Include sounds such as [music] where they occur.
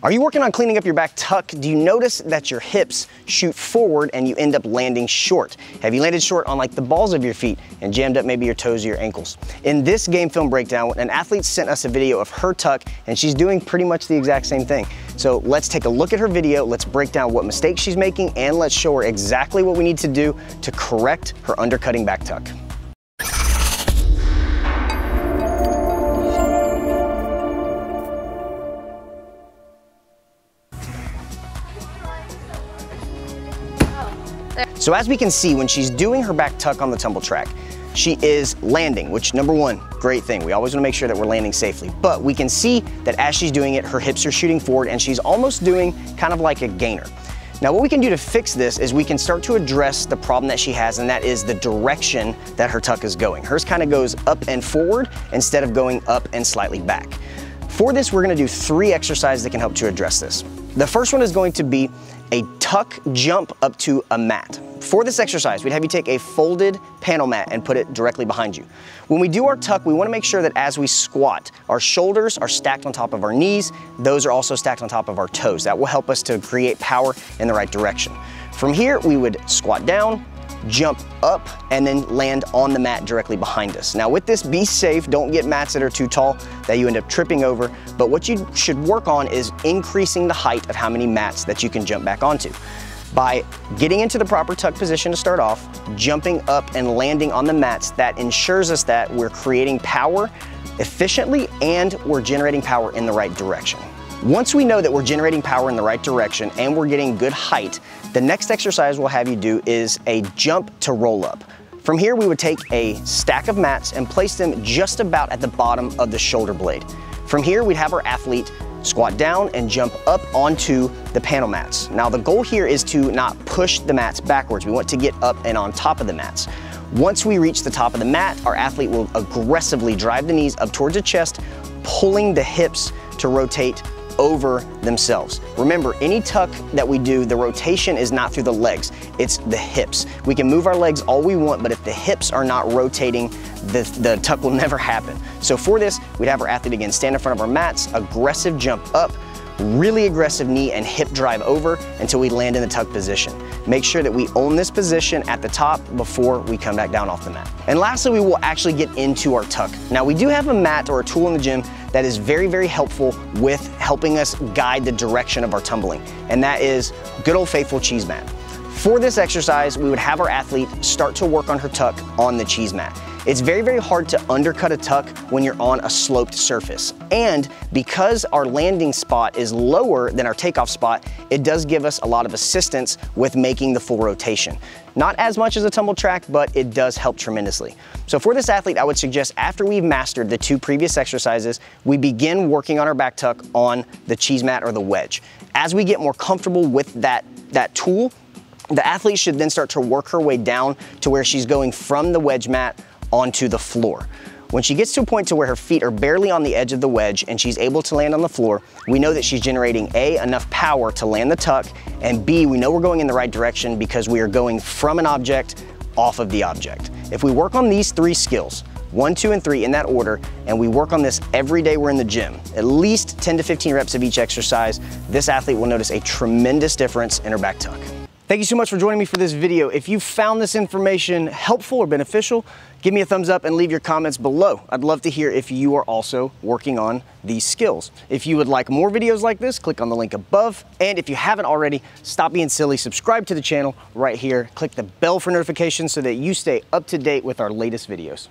Are you working on cleaning up your back tuck? Do you notice that your hips shoot forward and you end up landing short? Have you landed short on like the balls of your feet and jammed up maybe your toes or your ankles? In this game film breakdown, an athlete sent us a video of her tuck and she's doing pretty much the exact same thing. So let's take a look at her video, let's break down what mistakes she's making and let's show her exactly what we need to do to correct her undercutting back tuck. So as we can see, when she's doing her back tuck on the tumble track, she is landing, which number one, great thing. We always wanna make sure that we're landing safely. But we can see that as she's doing it, her hips are shooting forward and she's almost doing kind of like a gainer. Now what we can do to fix this is we can start to address the problem that she has and that is the direction that her tuck is going. Hers kind of goes up and forward instead of going up and slightly back. For this, we're gonna do three exercises that can help to address this. The first one is going to be a tuck jump up to a mat. For this exercise, we'd have you take a folded panel mat and put it directly behind you. When we do our tuck, we wanna make sure that as we squat, our shoulders are stacked on top of our knees. Those are also stacked on top of our toes. That will help us to create power in the right direction. From here, we would squat down, jump up, and then land on the mat directly behind us. Now with this, be safe. Don't get mats that are too tall that you end up tripping over. But what you should work on is increasing the height of how many mats that you can jump back onto by getting into the proper tuck position to start off, jumping up and landing on the mats, that ensures us that we're creating power efficiently and we're generating power in the right direction. Once we know that we're generating power in the right direction and we're getting good height, the next exercise we'll have you do is a jump to roll up. From here, we would take a stack of mats and place them just about at the bottom of the shoulder blade. From here, we'd have our athlete squat down and jump up onto the panel mats. Now the goal here is to not push the mats backwards. We want to get up and on top of the mats. Once we reach the top of the mat, our athlete will aggressively drive the knees up towards the chest, pulling the hips to rotate over themselves. Remember, any tuck that we do, the rotation is not through the legs, it's the hips. We can move our legs all we want, but if the hips are not rotating, the, the tuck will [laughs] never happen. So for this, we'd have our athlete again stand in front of our mats, aggressive jump up, really aggressive knee and hip drive over until we land in the tuck position. Make sure that we own this position at the top before we come back down off the mat. And lastly, we will actually get into our tuck. Now we do have a mat or a tool in the gym that is very, very helpful with helping us guide the direction of our tumbling, and that is good old faithful cheese mat. For this exercise, we would have our athlete start to work on her tuck on the cheese mat. It's very, very hard to undercut a tuck when you're on a sloped surface. And because our landing spot is lower than our takeoff spot, it does give us a lot of assistance with making the full rotation. Not as much as a tumble track, but it does help tremendously. So for this athlete, I would suggest after we've mastered the two previous exercises, we begin working on our back tuck on the cheese mat or the wedge. As we get more comfortable with that, that tool, the athlete should then start to work her way down to where she's going from the wedge mat onto the floor. When she gets to a point to where her feet are barely on the edge of the wedge and she's able to land on the floor, we know that she's generating A, enough power to land the tuck, and B, we know we're going in the right direction because we are going from an object off of the object. If we work on these three skills, one, two, and three in that order, and we work on this every day we're in the gym, at least 10 to 15 reps of each exercise, this athlete will notice a tremendous difference in her back tuck. Thank you so much for joining me for this video. If you found this information helpful or beneficial, give me a thumbs up and leave your comments below. I'd love to hear if you are also working on these skills. If you would like more videos like this, click on the link above. And if you haven't already, stop being silly, subscribe to the channel right here, click the bell for notifications so that you stay up to date with our latest videos.